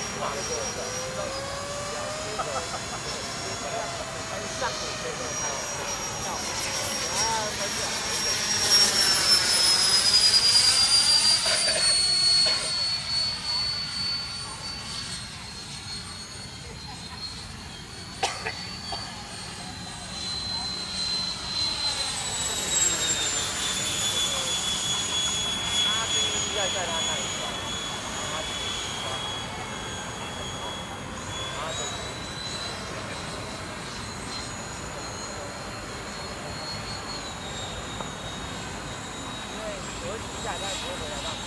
上火车都开了，到。下家家也别回来了。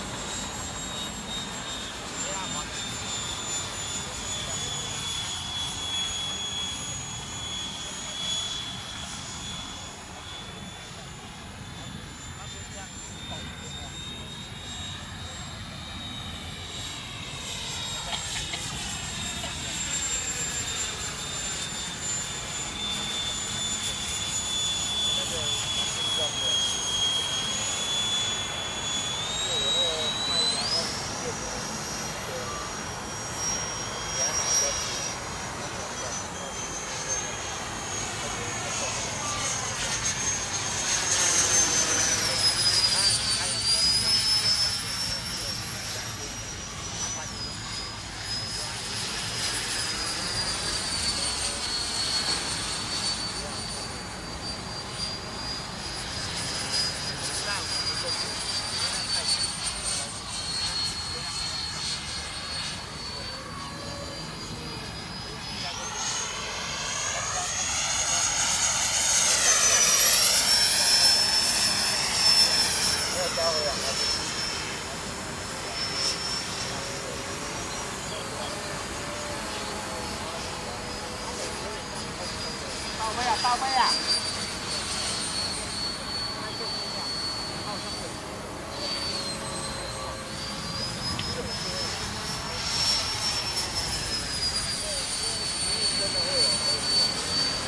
bây giờ tao bây à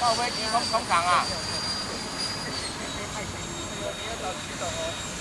tao bây chị không không thằng à